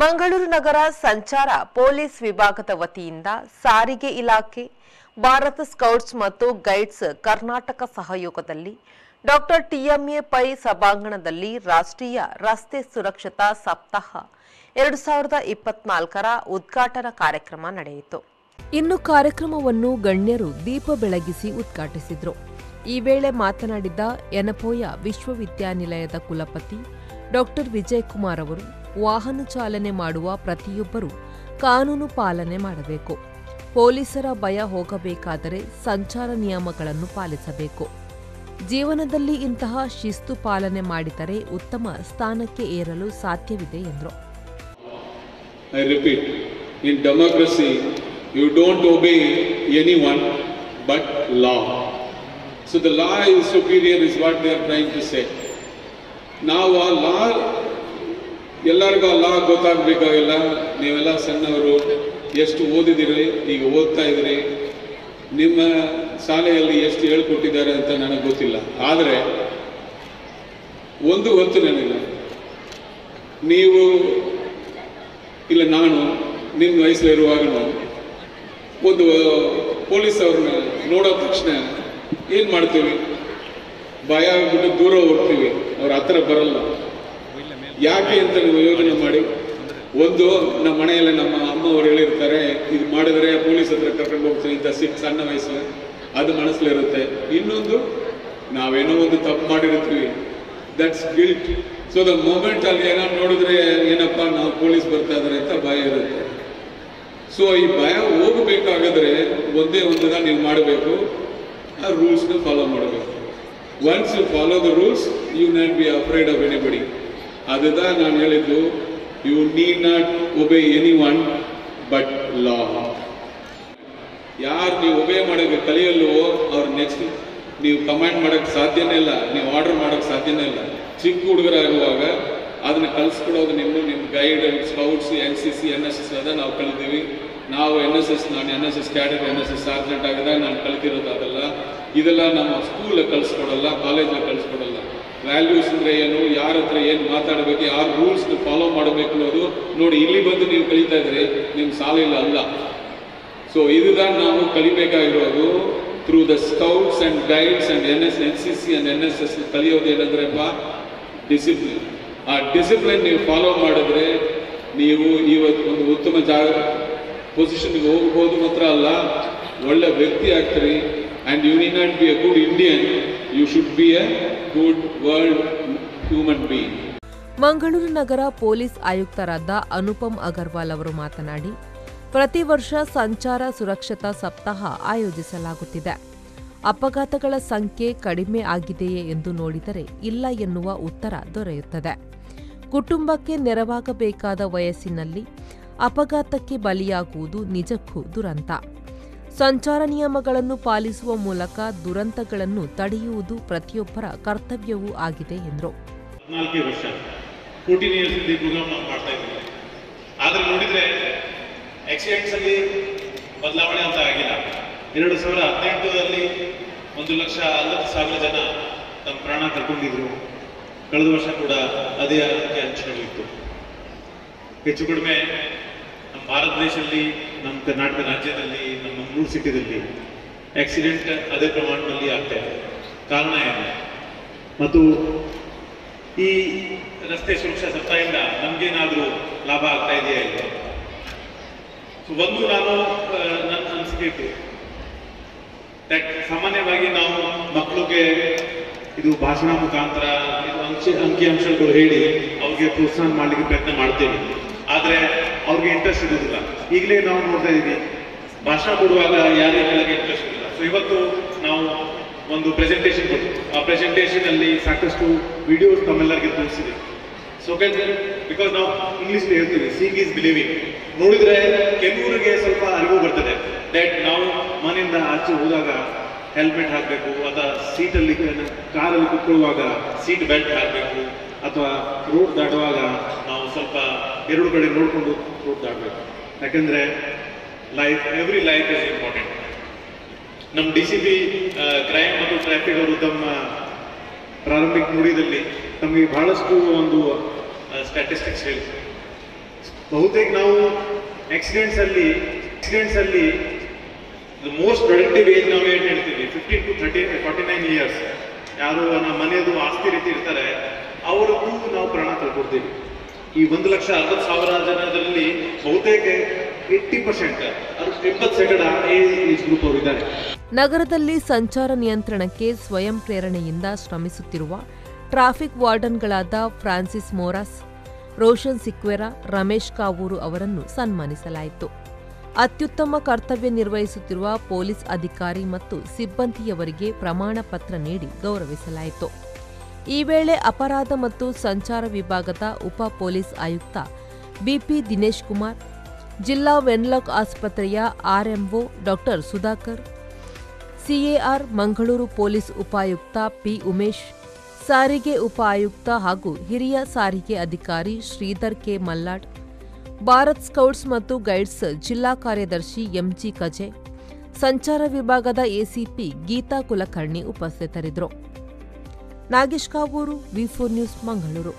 ಮಂಗಳೂರು ನಗರ ಸಂಚಾರ ಪೊಲೀಸ್ ವಿಭಾಗದ ವತಿಯಿಂದ ಸಾರಿಗೆ ಇಲಾಖೆ, ಭಾರತ ಸ್ಕೌಟ್ಸ್ ಮತ್ತು ಗೈಡ್ಸ್ ಕರ್ನಾಟಕ ಸಹಯೋಗದಲ್ಲಿ ಡಾಕ್ಟರ್ ಟಿಎಂಎ ಪೈ ಸಭಾಂಗಣದಲ್ಲಿ ರಾಷ್ಟ್ರೀಯ ರಸ್ತೆ ಸುರಕ್ಷತಾ ಸಪ್ತಾಹ ಎರಡು ಸಾವಿರದ ಇಪ್ಪತ್ನಾಲ್ಕರ ಉದ್ಘಾಟನಾ ಕಾರ್ಯಕ್ರಮ ನಡೆಯಿತು. ಇನ್ನು ಕಾರ್ಯಕ್ರಮವನ್ನು ಗಣ್ಯರು ದೀಪ ಬೆಳಗಿಸಿ ಉದ್ಘಾಟಿಸಿದರು. ಈ ವೇಳೆ ಮಾತನಾಡಿದ ಎನಪೋಯ ವಿಶ್ವವಿದ್ಯಾನಿಲಯದ ಕುಲಪತಿ ಡಾಕ್ಟರ್ ವಿಜಯಕುಮಾರ್ ಅವರು ವಾಹನ ಚಾಲನೆ ಮಾಡುವ ಪ್ರತಿಯೊಬ್ಬರೂ ಕಾನೂನು ಪಾಲನೆ ಮಾಡಬೇಕು. ಪೊಲೀಸರ ಭಯ ಹೋಗಬೇಕಾದರೆ ಸಂಚಾರ ನಿಯಮಗಳನ್ನು ಪಾಲಿಸಬೇಕು. ಜೀವನದಲ್ಲಿ ಇಂತಹ ಶಿಸ್ತು ಪಾಲನೆ ಮಾಡಿದರೆ ಉತ್ತಮ ಸ್ಥಾನಕ್ಕೆ ಏರಲು ಸಾಧ್ಯವಿದೆ ಎಂದರು. I in democracy you you don't obey anyone but law So the law is superior is what they are trying to say. ನಾವು ಆ ಲಾ ಎಲ್ಲರಿಗೂ ಅಲ್ಲ ಗೊತ್ತಾಗಬೇಕಾಗಿಲ್ಲ. ನೀವೆಲ್ಲ ಸಣ್ಣವರು, ಎಷ್ಟು ಓದಿದಿರಿ ಈಗ ಓದ್ತಾ ಇದ್ದೀರಿ, ನಿಮ್ಮ ಶಾಲೆಯಲ್ಲಿ ಎಷ್ಟು ಹೇಳ್ಕೊಟ್ಟಿದ್ದಾರೆ ಅಂತ ನನಗೆ ಗೊತ್ತಿಲ್ಲ. ಆದರೆ, ಒಂದು ಗೊತ್ತು ನನಗೆ ನೀವು, ಇಲ್ಲ ನಾನು ನಿಮ್ಮ ವಯಸ್ಸಲ್ಲಿರುವಾಗ ಒಂದು ಪೊಲೀಸ್ ಅವ್ರನ್ನ ನೋಡೋ ತಕ್ಷಣ ಏನು ಮಾಡ್ತೀವಿ? ಭಯ ಆಗ್ಬಿಟ್ಟು ದೂರ ಹೋಗ್ತೀವಿ. ಅವ್ರ ಹತ್ರ ಬರಲ್ಲ. ಯಾಕೆ ಅಂತ ನೀವು ಯೋಚನೆ ಮಾಡಿ. ಒಂದು, ನಮ್ಮ ಮನೆಯಲ್ಲಿ ನಮ್ಮ ಅಮ್ಮ ಅವ್ರು ಹೇಳಿರ್ತಾರೆ, ಇದು ಮಾಡಿದ್ರೆ ಪೊಲೀಸ್ ಹತ್ರ ಕರ್ಕೊಂಡು ಹೋಗ್ತೀನಿ ಅಂತ ಸಿಕ್ ಸಣ್ಣ ವಯಸ್ಸು, ಅದು ಮನಸ್ಸಲ್ಲಿರುತ್ತೆ ಇನ್ನೊಂದು, ನಾವೇನೋ ಒಂದು ತಪ್ಪು ಮಾಡಿರ್ತೀವಿ. That's guilt so the moment ಅಲ್ಲಿ ಏನೋ ನೋಡಿದ್ರೆ, ಏನಪ್ಪ, ನಾವು ಪೊಲೀಸ್ ಬರ್ತಾ ಇದಾರೆ ಅಂತ ಭಯ ಇರುತ್ತೆ. ಸೊ ಈ ಭಯ ಹೋಗಬೇಕಾಗಿದ್ರೆ ಒಂದೇ ಒಂದನ್ನ ನೀವು ಮಾಡಬೇಕು. ಆ ರೂಲ್ಸ್ನ ಫಾಲೋ ಮಾಡಬೇಕು. Once you follow the rules you not be afraid of anybody அதுதான் ನಾನು ಹೇಳಿದ್ದು you need not obey any one but law ಯಾರು ನೀವು ಒಬೇ ಮಾಡೋಕೆ ಕಲಿಯಲ್ವೋ ಅವ್ರ ನೆಕ್ಸ್ಟ್ ನೀವು ಕಮಾಂಡ್ ಮಾಡೋಕ್ಕೆ ಸಾಧ್ಯನೇ ಇಲ್ಲ ನೀವು ಆರ್ಡರ್ ಮಾಡೋಕ್ಕೆ ಸಾಧ್ಯನೇ ಇಲ್ಲ ಚಿಕ್ಕ ಹುಡುಗರಾಗುವಾಗ ಅದನ್ನ ಕಲಿಸ್ಕೊಡೋದು ನಿಮ್ಮ ನಿಮ್ಮ guide scouts N C C N S S ಅದ ನಾವು ಕಲಿತೀವಿ ನಾವು ಎನ್ ಎಸ್ ಎಸ್ ನಾನು N S S cadet N S S sergeant ಆಗಿದಾಗ ನಾನು ಕಲ್ತಿರೋದು ಅದೆಲ್ಲ ಇದೆಲ್ಲ ನಮ್ಮ ಸ್ಕೂಲ್ ಕಲಿಸ್ಕೊಡಲ್ಲ ಕಾಲೇಜಲ್ಲಿ ಕಲಿಸ್ಕೊಡಲ್ಲ ವ್ಯಾಲ್ಯೂಸ್ ಅಂದ್ರೆ ಏನು, ಯಾರ ಹತ್ರ ಏನು ಮಾತಾಡಬೇಕು, ಯಾರು ರೂಲ್ಸ್ನ ಫಾಲೋ ಮಾಡಬೇಕು ಅನ್ನೋದು ನೋಡಿ, ಇಲ್ಲಿ ಬಂದು ನೀವು ಕಲಿತಾ ಇದ್ರೆ ನಿಮ್ ಸಾಲ ಇಲ್ಲ ಅಲ್ಲ ಸೊ ಇದನ್ನು ನಾವು ಕಲಿಬೇಕಾಗಿರೋದು. Through the scouts and guides and N S N C C and N S S ಕಲಿಯೋದು ಏನಂದ್ರೆ ಡಿಸಿಪ್ಲಿನ್ ಆ ಡಿಸಿಪ್ಲಿನ್ ನೀವು ಫಾಲೋ ಮಾಡಿದ್ರೆ ನೀವು ಇವತ್ತು ಒಂದು ಉತ್ತಮ ಜಾಗ ಪೊಸಿಷನ್ಗೆ ಹೋಗಬಹುದು ಮಾತ್ರ ಅಲ್ಲ, ಒಳ್ಳೆ ವ್ಯಕ್ತಿ ಆಗ್ತೀರಿ. And you need not be a good Indian you should be a good world human being Mangaluru Nagar police ಆಯುಕ್ತರಾದ ಅನುಪಮ್ ಅಗರ್ವಾಲ್ ಅವರು ಮಾತನಾಡಿ, ಪ್ರತಿ ವರ್ಷ ಸಂಚಾರ ಸುರಕ್ಷತಾ ಸಪ್ತಾಹ ಆಯೋಜಿಸಲಾಗುತ್ತಿದೆ. ಅಪಘಾತಗಳ ಸಂಖ್ಯೆ ಕಡಿಮೆ ಆಗಿದೆಯೇ ಎಂದು ನೋಡಿದರೆ ಇಲ್ಲ ಎನ್ನುವ ಉತ್ತರ ದೊರೆಯುತ್ತದೆ. ಕುಟುಂಬಕ್ಕೆ ನೆರವಾಗಬೇಕಾದ ವಯಸ್ಸಿನಲ್ಲಿ ಅಪಘಾತಕ್ಕೆ ಬಲಿಯಾಗುವುದು ನಿಜಕ್ಕೂ ದುರಂತ. ಸಂಚಾರ ನಿಯಮಗಳನ್ನು ಪಾಲಿಸುವ ಮೂಲಕ ದುರಂತಗಳನ್ನು ತಡೆಯುವುದು ಪ್ರತಿಯೊಬ್ಬರ ಕರ್ತವ್ಯವೂ ಆಗಿದೆ ಎಂದರು. ಆದರೆ ನೋಡಿದ್ರೆ ಆಕ್ಸಿಡೆಂಟ್ಸ್ ಅಲ್ಲಿ ಬದಲಾವಣೆ ಅಂತ ಆಗಿಲ್ಲ. ಎರಡು ಸಾವಿರ ಹದಿನೆಂಟರಲ್ಲಿ ಒಂದು ಲಕ್ಷ ಅರವತ್ತು ಸಾವಿರ ಜನ ತಮ್ಮ ಪ್ರಾಣ ಕಳ್ಕೊಂಡಿದ್ರು. ಕಳೆದ ವರ್ಷ ಕೂಡ ಅದೇ ಅಂಕಿ ಅಂಚೆಗಳಿತ್ತು ಹೆಚ್ಚು ಕಡಿಮೆ ನಮ್ಮ ಭಾರತ ದೇಶದಲ್ಲಿ, ನಮ್ಮ ಕರ್ನಾಟಕ ರಾಜ್ಯದಲ್ಲಿ, ನಮ್ಮ ಮಂಗಳೂರು ಸಿಟಿದಲ್ಲಿ ಆಕ್ಸಿಡೆಂಟ್ ಅದೇ ಪ್ರಮಾಣದಲ್ಲಿ ಆಗ್ತಾ ಇದೆ. ಕಾರಣ ಏನು? ಮತ್ತು ಈ ರಸ್ತೆ ಸುರಕ್ಷಾ ಸಪ್ತಾಹದಿಂದ ನಮ್ಗೇನಾದ್ರೂ ಲಾಭ ಆಗ್ತಾ ಇದೆಯಾ ಇಲ್ಲ ಒಂದು ನಾನು ನನ್ನ ಅನಿಸಿಕೆ ಸಾಮಾನ್ಯವಾಗಿ ನಾವು ಮಕ್ಕಳಿಗೆ ಇದು ಭಾಷಣ ಮುಖಾಂತರ ಅಂಕಿ ಅಂಕಿಅಂಶಗಳು ಹೇಳಿ ಅವ್ರಿಗೆ ಪ್ರೋತ್ಸಾಹ ಮಾಡಲಿಕ್ಕೆ ಪ್ರಯತ್ನ ಮಾಡ್ತೇವೆ. ಆದ್ರೆ ಅವ್ರಿಗೆ ಇಂಟ್ರೆಸ್ಟ್ ಇರೋದಿಲ್ಲ. ಈಗಲೇ ನಾವು ನೋಡ್ತಾ ಇದ್ದೀವಿ. ಭಾಷಣ ಕೊಡುವಾಗ ಯಾರೇ ಕೆಳಗೆ ಇಂಟ್ರೆಸ್ಟ್ ಇಲ್ಲ ಸೊ ಇವತ್ತು ನಾವು ಒಂದು ಪ್ರೆಸೆಂಟೇಷನ್ ಕೊಟ್ಟು ಆ ಪ್ರೆಸೆಂಟೇಷನ್ ಅಲ್ಲಿ ಸಾಕಷ್ಟು ವಿಡಿಯೋಸ್ ತಮ್ಮೆಲ್ಲರಿಗೆ ತೋರಿಸಿದೆ. ಸೊ ಬಿಕಾಸ್ ನಾವು ಇಂಗ್ಲೀಷ್ ಹೇಳ್ತೀವಿ ಸೀಂಗ್ ಈಸ್ ಬಿಲೀವಿಂಗ್ ನೋಡಿದ್ರೆ ಕೆಲವರಿಗೆ ಸ್ವಲ್ಪ ಅರಿವು ಬರ್ತದೆ. ದಟ್ ನಾವು ಮನೆಯಿಂದ ಆಚೆ ಹೋದಾಗ ಹೆಲ್ಮೆಟ್ ಹಾಕಬೇಕು, ಅಥವಾ ಸೀಟಲ್ಲಿ ಕಾರಲ್ಲಿ ಕುತ್ಕೊಳ್ಳುವಾಗ ಸೀಟ್ ಬೆಲ್ಟ್ ಹಾಕಬೇಕು, ಅಥವಾ ರೋಡ್ ದಾಟುವಾಗ ಸ್ವಲ್ಪ ಎರಡು ಕಡೆ ನೋಡಿಕೊಂಡು ದಾಟಬೇಕು ಯಾಕಂದ್ರೆ life every life is important ನಮ್ಮ ಡಿ ಸಿ ಬಿ ಕ್ರೈಮ್ ಮತ್ತು ಟ್ರಾಫಿಕ್ ಅವರು ತಮ್ಮ ಪ್ರಾರಂಭಿಕ ನುಡಿದಲ್ಲಿ ನಮಗೆ ಬಹಳಷ್ಟು ಒಂದು ಸ್ಟ್ಯಾಟಿಸ್ಟಿಕ್ಸ್ ಹೇಳಿ. ಬಹುತೇಕ ನಾವು ಆಕ್ಸಿಡೆಂಟ್ಸ್ ಅಲ್ಲಿ ದ ಅಲ್ಲಿ ಮೋಸ್ಟ್ ಪ್ರೊಡಕ್ಟಿವ್ ಏಜ್ ನಾವು ಏನು ಹೇಳ್ತೀವಿ. Fifteen to thirty forty nine years ಯಾರು ನಮ್ಮ ಮನೆಯದು ಆಸ್ತಿ ರೀತಿ ಇರ್ತಾರೆ, ಅವರಿಗೂ ನಾವು ಪ್ರಾಣ ಕಳ್ಕೊಡ್ತೀವಿ ಈ ಒಂದು ಲಕ್ಷ ಅರವತ್ತು ಸಾವಿರ ಜನರಲ್ಲಿ ಬಹುತೇಕ ಏಟಿ ಪರ್ಸೆಂಟ್ ಎಂಬತ್ತು ಇದ್ದಾರೆ. ನಗರದಲ್ಲಿ ಸಂಚಾರ ನಿಯಂತ್ರಣಕ್ಕೆ ಸ್ವಯಂ ಪ್ರೇರಣೆಯಿಂದ ಶ್ರಮಿಸುತ್ತಿರುವ traffic ವಾರ್ಡನ್ಗಳಾದ Francis Moras, Roshan Sequeira, Ramesh Kavoor ಅವರನ್ನು ಸನ್ಮಾನಿಸಲಾಯಿತು. ಅತ್ಯುತ್ತಮ ಕರ್ತವ್ಯ ನಿರ್ವಹಿಸುತ್ತಿರುವ ಪೊಲೀಸ್ ಅಧಿಕಾರಿ ಮತ್ತು ಸಿಬ್ಬಂದಿಯವರಿಗೆ ಪ್ರಮಾಣ ಪತ್ರ ನೀಡಿ ಗೌರವಿಸಲಾಯಿತು. ಈ ವೇಳೆ ಅಪರಾಧ ಮತ್ತು ಸಂಚಾರ ವಿಭಾಗದ ಉಪ ಪೊಲೀಸ್ ಆಯುಕ್ತ ಬಿಪಿ ದಿನೇಶ್ ಕುಮಾರ್, ಜಿಲ್ಲಾ ವೆನ್ಲಾಕ್ ಆಸ್ಪತ್ರೆಯ RMO doctor Sudhakar, CAR Mangaluru police ಉಪಾಯುಕ್ತ P Umesh, ಸಾರಿಗೆ ಉಪ ಆಯುಕ್ತ ಹಾಗೂ ಹಿರಿಯ ಸಾರಿಗೆ ಅಧಿಕಾರಿ ಶ್ರೀಧರ್ ಕೆ ಮಲ್ಲಾಡ್, ಭಾರತ್ ಸ್ಕೌಟ್ಸ್ ಮತ್ತು ಗೈಡ್ಸ್ ಜಿಲ್ಲಾ ಕಾರ್ಯದರ್ಶಿ ಎಂಜಿ ಕಜೆ, ಸಂಚಾರ ವಿಭಾಗದ ಎಸಿಪಿ ಗೀತಾ ಕುಲಕರ್ಣಿ ಉಪಸ್ಥಿತರಿದ್ದರು. Nagesh Kavoor V four news Mangaluru.